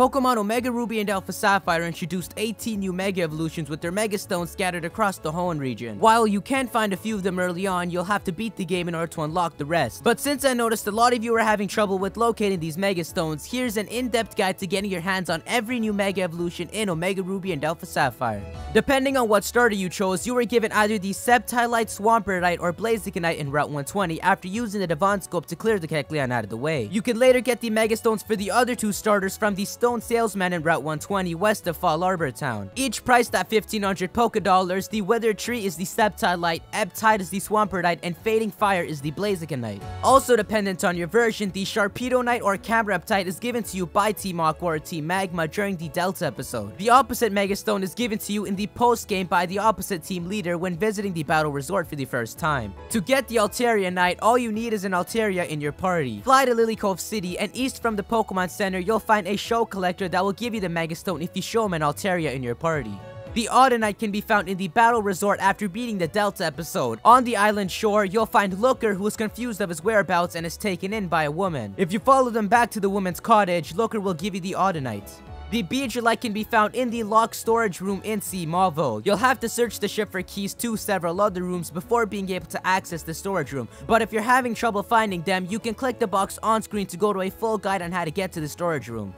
Pokemon Omega Ruby and Alpha Sapphire introduced 18 new Mega Evolutions with their Mega Stones scattered across the Hoenn region. While you can find a few of them early on, you'll have to beat the game in order to unlock the rest. But since I noticed a lot of you are having trouble with locating these Mega Stones, here's an in-depth guide to getting your hands on every new Mega Evolution in Omega Ruby and Alpha Sapphire. Depending on what starter you chose, you were given either the Sceptilite, Swampert or Blazikenite in Route 120 after using the Devon Scope to clear the Kecleon out of the way. You can later get the Mega Stones for the other two starters from the Stone Salesman in Route 120 west of Fallarbor Town. Each priced at 1500 Poké Dollars, the Weather Tree is the Sceptilite, Ebtide is the Swampertite, and Fading Fire is the Blazikenite. Also dependent on your version, the Sharpedo or Cameruptite is given to you by Team Aqua or Team Magma during the Delta episode. The opposite Megastone is given to you in the post-game by the opposite team leader when visiting the Battle Resort for the first time. To get the Altarianite, all you need is an Altaria in your party. Fly to Lilycove City, and east from the Pokemon Center, you'll find a show collector that will give you the Megastone if you show him an Altaria in your party. The Audinite can be found in the Battle Resort after beating the Delta episode. On the island shore, you'll find Looker who is confused of his whereabouts and is taken in by a woman. If you follow them back to the woman's cottage, Looker will give you the Audinite. The Beedrillite can be found in the locked storage room in Sea Mauville. You'll have to search the ship for keys to several other rooms before being able to access the storage room. But if you're having trouble finding them, you can click the box on screen to go to a full guide on how to get to the storage room.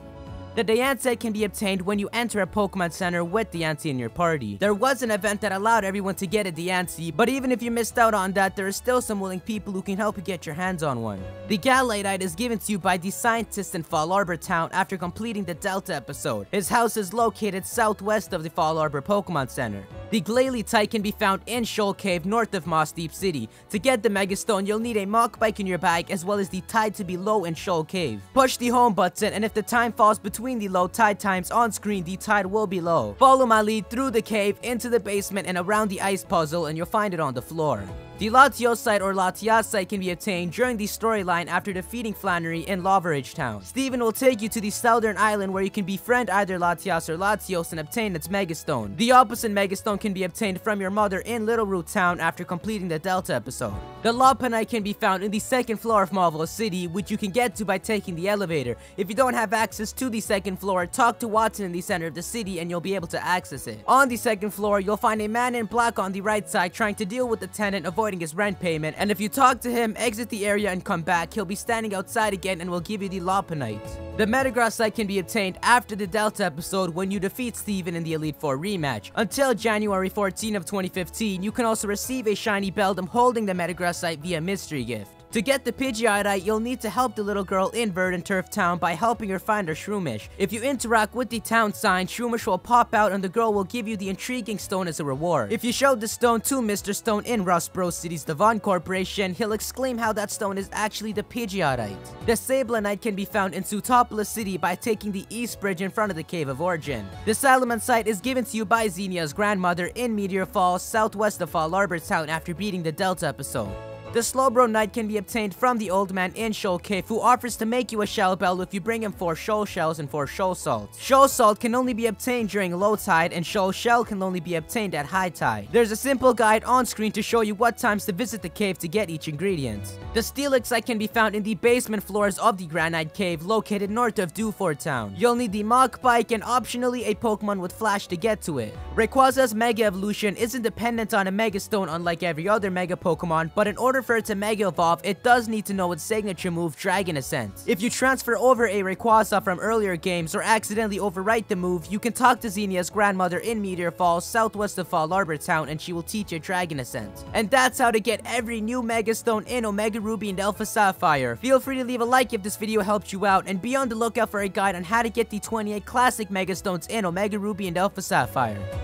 The Diancie can be obtained when you enter a Pokemon Center with Diancie in your party. There was an event that allowed everyone to get a Diancie, but even if you missed out on that, there are still some willing people who can help you get your hands on one. The Gallade is given to you by the scientist in Fallarbor Town after completing the Delta episode. His house is located southwest of the Fallarbor Pokemon Center. The Glalitite can be found in Shoal Cave north of Mossdeep City. To get the Megastone, you'll need a Mach Bike in your bag as well as the tide to be low in Shoal Cave. Push the home button and if the time falls between between the low tide times on screen, the tide will be low. Follow my lead through the cave, into the basement, and around the ice puzzle, and you'll find it on the floor. The Latiosite or Latiasite can be obtained during the storyline after defeating Flannery in Lavaridge Town. Steven will take you to the southern island where you can befriend either Latias or Latios and obtain its Megastone. The opposite Megastone can be obtained from your mother in Little Littleroot Town after completing the Delta episode. The Lopunnite can be found in the second floor of Mauville City, which you can get to by taking the elevator. If you don't have access to the second floor, talk to Wattson in the center of the city and you'll be able to access it. On the second floor, you'll find a man in black on the right side trying to deal with the tenant avoiding his rent payment, and if you talk to him, exit the area and come back, he'll be standing outside again and will give you the Lopunnite. The Metagrossite can be obtained after the Delta episode when you defeat Steven in the Elite Four rematch. Until January 14 of 2015, you can also receive a shiny Beldum holding the Metagrossite via mystery gift. To get the Pidgeotite, you'll need to help the little girl in Verdanturf Town by helping her find her Shroomish. If you interact with the town sign, Shroomish will pop out and the girl will give you the intriguing stone as a reward. If you show the stone to Mr. Stone in Rustboro City's Devon Corporation, he'll exclaim how that stone is actually the Pidgeotite. The Sablenite can be found in Sootopolis City by taking the East Bridge in front of the Cave of Origin. The Salamence is given to you by Zinnia's grandmother in Meteor Falls, southwest of Fallarbor Town after beating the Delta episode. The Slowbronite can be obtained from the old man in Shoal Cave who offers to make you a shell belt if you bring him 4 shoal shells and 4 shoal salt. Shoal salt can only be obtained during low tide and shoal shell can only be obtained at high tide. There's a simple guide on screen to show you what times to visit the cave to get each ingredient. The Steelixite can be found in the basement floors of the Granite Cave located north of Dewford Town. You'll need the Mach Bike and optionally a Pokemon with Flash to get to it. Rayquaza's Mega Evolution isn't dependent on a Mega Stone unlike every other Mega Pokemon, but in order it to Mega Evolve, it does need to know its signature move, Dragon Ascent. If you transfer over a Rayquaza from earlier games or accidentally overwrite the move, you can talk to Zinnia's grandmother in Meteor Falls, southwest of Fallarbor Town, and she will teach you Dragon Ascent. And that's how to get every new Mega Stone in Omega Ruby and Alpha Sapphire. Feel free to leave a like if this video helped you out, and be on the lookout for a guide on how to get the 28 classic Mega Stones in Omega Ruby and Alpha Sapphire.